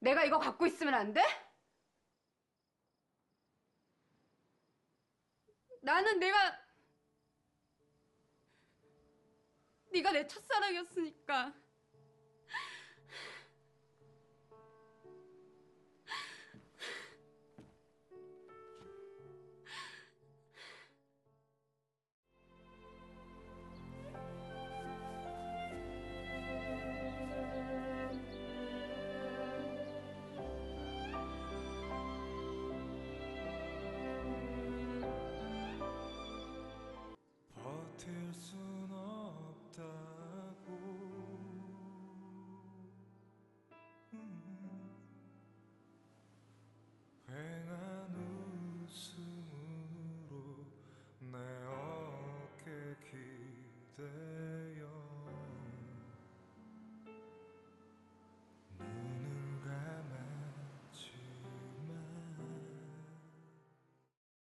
내가 이거 갖고 있으면 안 돼? 나는 내가 네가 내 첫사랑이었으니까 day.